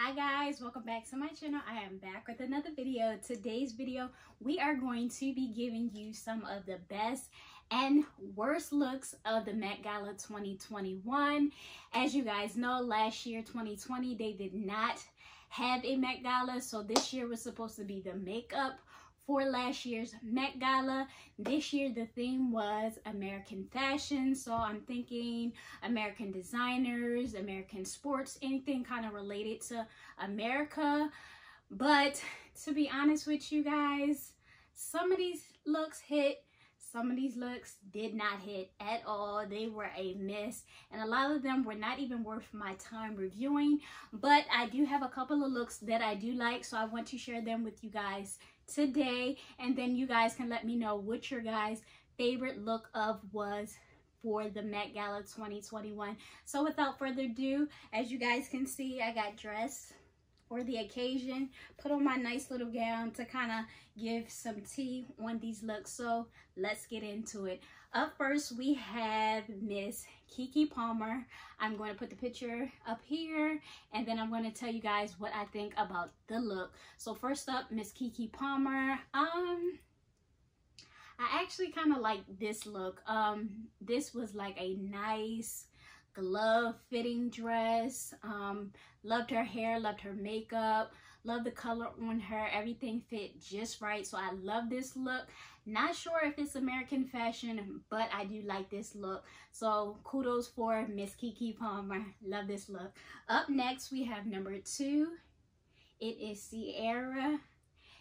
Hi guys, welcome back to my channel. I am back with another video. Today's video, we are going to be giving you some of the best and worst looks of the Met Gala 2021. As you guys know, last year, 2020, they did not have a Met Gala. So this year was supposed to be the makeup for last year's Met Gala. This year the theme was American fashion. So I'm thinking American designers, American sports, anything kind of related to America. But to be honest with you guys, some of these looks hit some of these looks did not hit at all they were a miss and a lot of them were not even worth my time reviewing but i do have a couple of looks that i do like so i want to share them with you guys today and then you guys can let me know what your guys favorite look of was for the Met Gala 2021. So without further ado, as you guys can see, I got dressed for the occasion. Put on my nice little gown to kind of give some tea on these looks. So let's get into it. Up first, we have Miss Keke Palmer. I'm going to put the picture up here and then I'm going to tell you guys what I think about the look. So first up, Miss Keke Palmer. Um, I actually kind of like this look. Um, this was like a nice glove fitting dress. Um, loved her hair, loved her makeup, loved the color on her. Everything fit just right. So I love this look. Not sure if it's American fashion, but I do like this look. So kudos for Miss Keke Palmer. Love this look. Up next, we have number two. It is Ciara.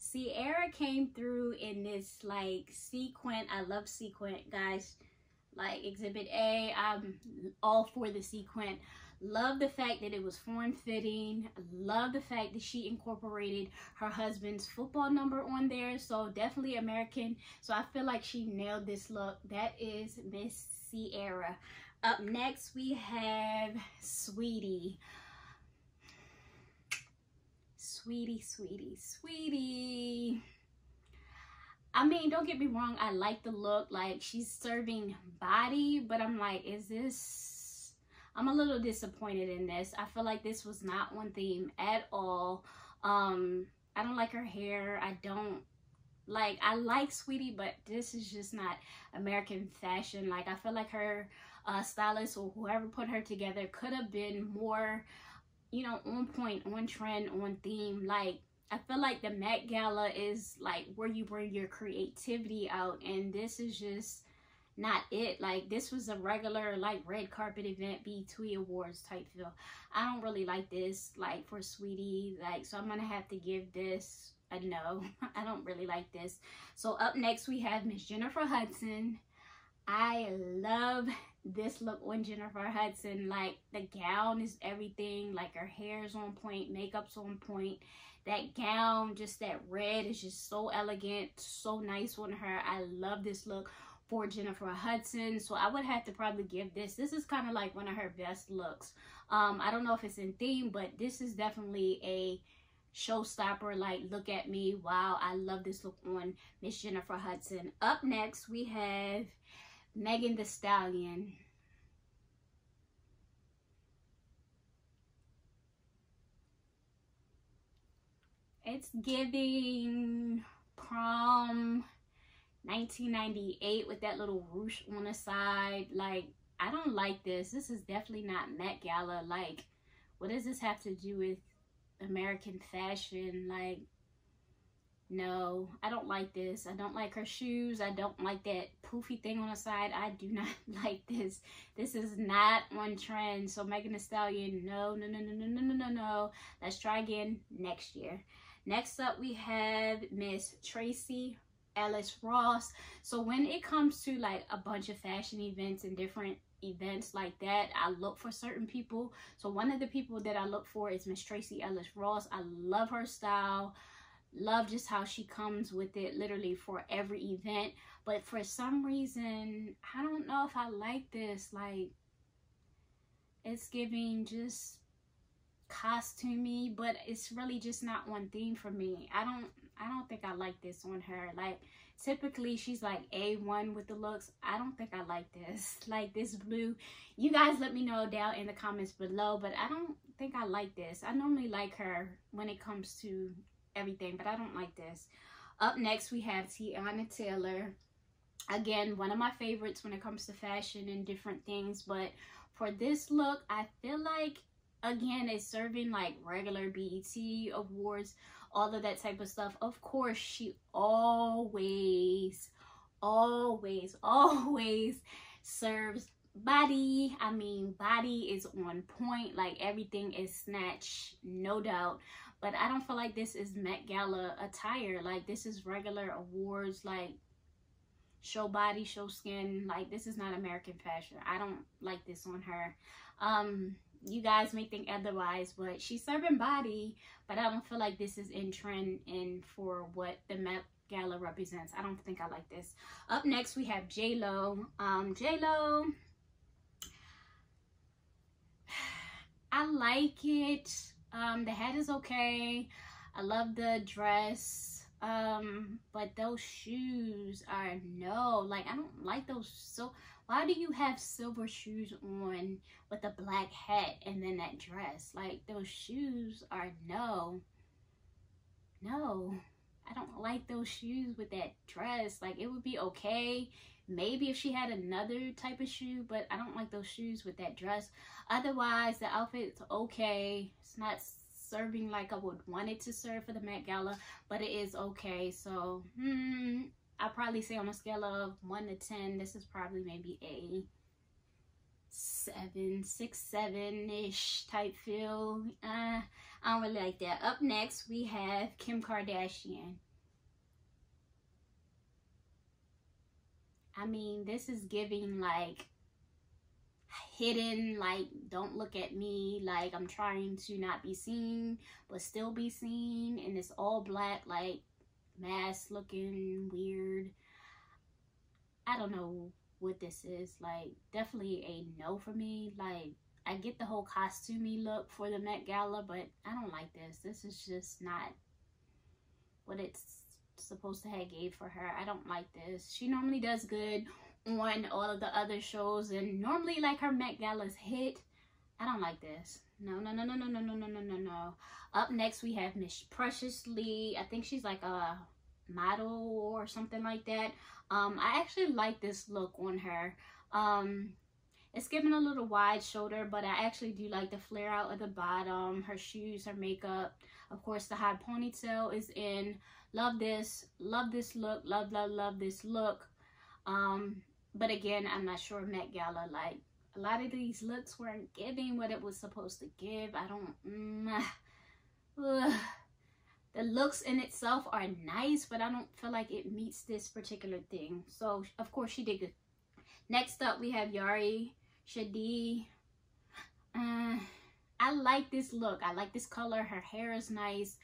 Ciara came through in this like sequin. I love sequin, guys like exhibit A. I'm all for the sequin. Love the fact that it was form fitting. Love the fact that she incorporated her husband's football number on there. So definitely American. So I feel like she nailed this look. That is Miss Ciara. Up next we have Sweetie. Sweetie, sweetie, sweetie. I mean, don't get me wrong. I like the look. Like, she's serving body. But I'm like, is this... I'm a little disappointed in this. I feel like this was not one theme at all. Um, I don't like her hair. I don't... Like, I like Sweetie, but this is just not American fashion. Like, I feel like her uh, stylist or whoever put her together could have been more, you know, on point, on trend, on theme. Like, I feel like the Met Gala is like where you bring your creativity out and this is just not it. Like this was a regular like red carpet event, BET Awards type feel. I don't really like this like for Sweetie. Like so I'm gonna have to give this a no. I don't really like this. So up next we have Miss Jennifer Hudson. I love this look on Jennifer Hudson. Like the gown is everything. Like her hair is on point, makeup's on point that gown just that red is just so elegant so nice on her i love this look for jennifer hudson. So i would have to probably give this this is kind of like one of her best looks. Um i don't know if it's in theme but this is definitely a showstopper like look at me. Wow i love this look on miss jennifer hudson. Up next we have megan thee stallion. It's giving prom 1998 with that little ruche on the side. Like, I don't like this. This is definitely not Met Gala. Like, what does this have to do with American fashion? Like, no, I don't like this. I don't like her shoes. I don't like that poofy thing on the side. I do not like this. This is not on trend. So Megan Thee Stallion, no, no, no, no, no, no, no, no, no. Let's try again next year. Next up, we have Miss Tracee Ellis Ross. So when it comes to like a bunch of fashion events and different events like that, I look for certain people. So one of the people that I look for is Miss Tracee Ellis Ross. I love her style. Love just how she comes with it literally for every event. But for some reason, I don't know if I like this. Like, it's giving just costumey, but it's really just not one theme for me. I don't I don't think I like this on her. Like typically she's like A1 with the looks. I don't think I like this. Like this blue. You guys let me know down in the comments below, but I don't think I like this. I normally like her when it comes to everything, but I don't like this. Up next, we have Teyana Taylor. Again, one of my favorites when it comes to fashion and different things. But for this look, I feel like, again, it's serving like regular BET awards, all of that type of stuff. Of course, she always, always, always serves body. I mean body is on point. Like everything is snatched no doubt. But i don't feel like this is met gala attire. Like this is regular awards like show body show skin. Like this is not american fashion. I don't like this on her. Um you guys may think otherwise but she's serving body but i don't feel like this is in trend and for what the met gala represents i don't think i like this up next we have j lo um j lo I like it. Um, the hat is okay. I love the dress. Um, but those shoes are no. Like, I don't like those. So, why do you have silver shoes on with a black hat and then that dress? Like, those shoes are no. No. I don't like those shoes with that dress. Like, it would be okay maybe if she had another type of shoe but i don't like those shoes with that dress otherwise the outfit's okay it's not serving like i would want it to serve for the met gala but it is okay. So hmm i'll probably say on a scale of 1 to 10 this is probably maybe a seven six seven ish type feel. Uh, i don't really like that. Up next we have kim kardashian. I mean, this is giving like hidden, like don't look at me, like I'm trying to not be seen, but still be seen. And it's all black, like mask looking weird. I don't know what this is. Like, definitely a no for me. Like, I get the whole costumey look for the Met Gala, but I don't like this. This is just not what it's supposed to have gave for her. I don't like this. She normally does good on all of the other shows and normally like her Met Gala's hit. I don't like this. No, no, no, no, no, no, no, no, no, no, no. Up next we have Miss Precious Lee. I think she's like a model or something like that. Um, I actually like this look on her. Um, it's giving a little wide shoulder, but I actually do like the flare out at the bottom. Her shoes, her makeup. Of course, the high ponytail is in. Love this. Love this look. Love, love, love this look. Um, but again, I'm not sure Met Gala, like, a lot of these looks weren't giving what it was supposed to give. I don't, mm, the looks in itself are nice, but I don't feel like it meets this particular thing. So, of course, she did good. Next up, we have Yara Shahidi. Uh, I like this look. I like this color. Her hair is nice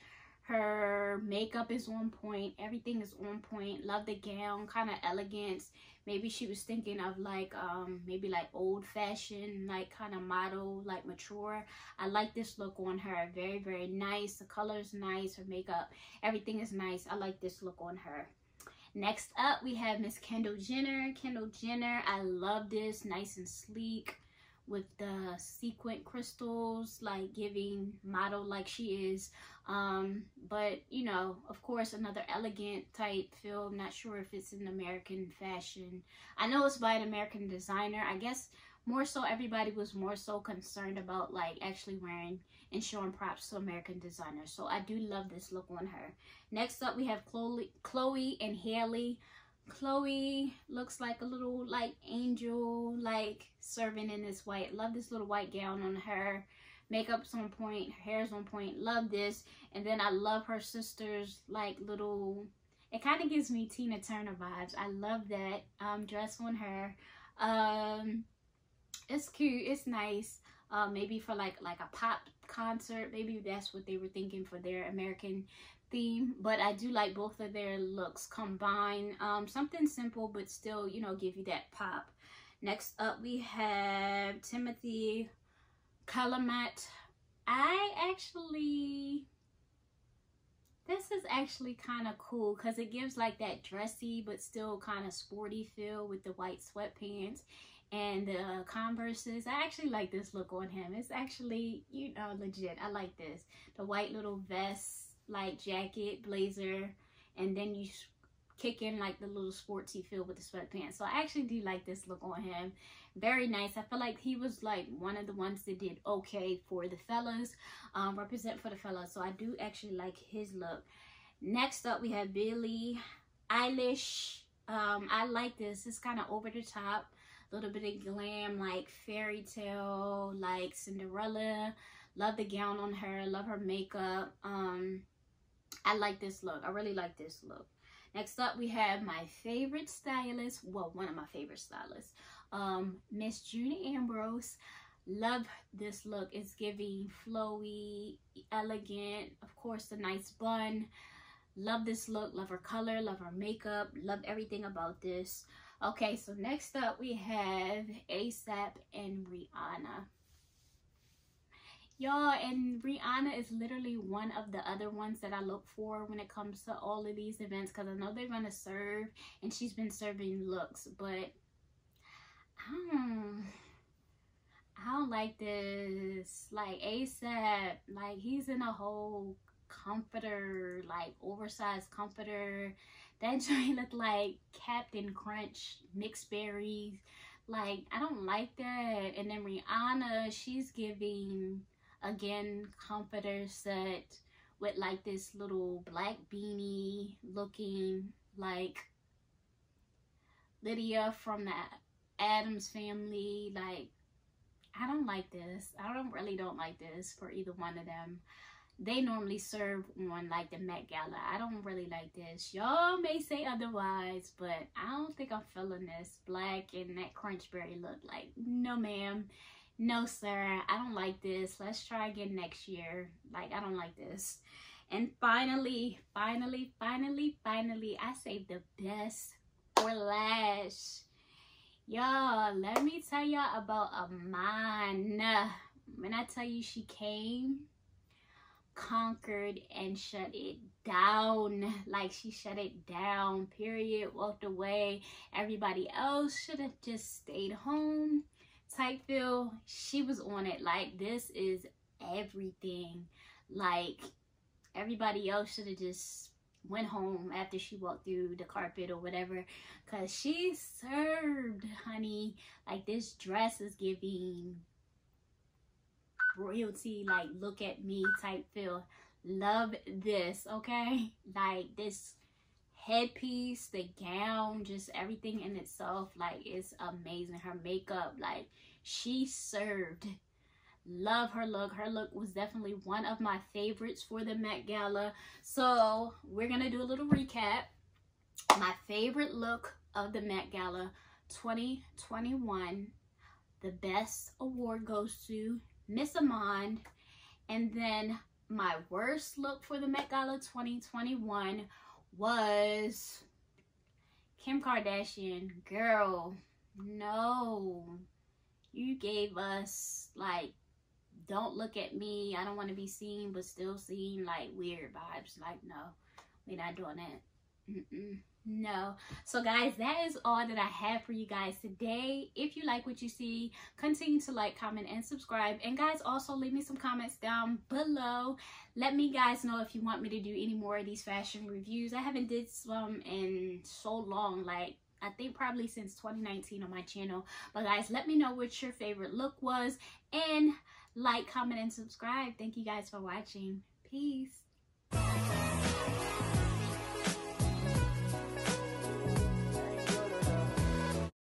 her makeup is on point everything is on point love the gown kind of elegance maybe she was thinking of like um maybe like old fashioned like kind of model like mature. I like this look on her. Very very nice. The color is nice. Her makeup everything is nice. I like this look on her. Next up we have miss kendall jenner. Kendall jenner i love this. Nice and sleek with the sequin crystals like giving model like she is. Um but you know of course another elegant type feel not sure if it's an american fashion. I know it's by an american designer. I guess more so everybody was more so concerned about like actually wearing and showing props to american designers. So i do love this look on her. Next up we have chloe chloe and halle Chloe looks like a little like angel, like serving in this white. Love this little white gown on her. Makeup's on point, her hair's on point. Love this. And then I love her sister's like little, it kind of gives me Tina Turner vibes. I love that um, dress on her. Um, it's cute, it's nice. Uh, maybe for like like a pop concert, maybe that's what they were thinking for their American theme but i do like both of their looks combined um something simple but still you know give you that pop next up we have Timothée Chalamet. i actually this is actually kind of cool because it gives like that dressy but still kind of sporty feel with the white sweatpants and the Converses. I actually like this look on him. It's actually, you know, legit. I like this. The white little vest, like jacket, blazer, and then you kick in like the little sportsy feel with the sweatpants. So I actually do like this look on him. Very nice. I feel like he was like one of the ones that did okay for the fellas, um, represent for the fellas. So I do actually like his look. Next up, we have Billie Eilish. Um, I like this. It's kind of over the top. A little bit of glam, like fairy tale, like Cinderella. Love the gown on her. Love her makeup. Um, I like this look. I really like this look. Next up, we have my favorite stylist. Well, one of my favorite stylists. Um, Miss June Ambrose. Love this look. It's giving flowy, elegant. Of course, the nice bun. Love this look. Love her color. Love her makeup. Love everything about this. Okay, so next up we have ASAP and Rihanna. Y'all, and Rihanna is literally one of the other ones that I look for when it comes to all of these events because I know they're going to serve and she's been serving looks, but I don't, I don't like this. Like ASAP, like he's in a whole comforter, like oversized comforter. That joint looked like Captain Crunch mixed berries. Like, I don't like that. And then Rihanna, she's giving again comforter set with like this little black beanie looking like Lydia from the Addams family like I don't like this. I don't really don't like this for either one of them. They normally serve on like the Met Gala. I don't really like this. Y'all may say otherwise but I don't think I'm feeling this black and that crunchberry look. Like no ma'am no sir i don't like this. Let's try again next year. Like i don't like this. And finally finally finally finally i saved the best for last. Y'all let me tell y'all about Iman when i tell you she came conquered and shut it down. Like she shut it down period walked away. Everybody else should have just stayed home type feel. She was on it. Like this is everything. Like everybody else should have just went home after she walked through the carpet or whatever because she served honey. Like this dress is giving royalty like look at me type feel. Love this okay? Like this headpiece, the gown, just everything in itself, like it's amazing. Her makeup, like she served. Love her look. Her look was definitely one of my favorites for the Met Gala. So we're gonna do a little recap. My favorite look of the Met Gala 2021. The best award goes to Miss Iman. And then my worst look for the Met Gala 2021 was Kim Kardashian. Girl, no. You gave us, like, don't look at me. I don't want to be seen, but still seen, like, weird vibes. Like, no, we're not doing that. Mm -mm no so guys that is all that i have for you guys today if you like what you see continue to like comment and subscribe and guys also leave me some comments down below let me guys know if you want me to do any more of these fashion reviews i haven't did some in so long like I think probably since 2019 on my channel. But guys, let me know what your favorite look was. And like, comment, and subscribe. Thank you guys for watching. Peace.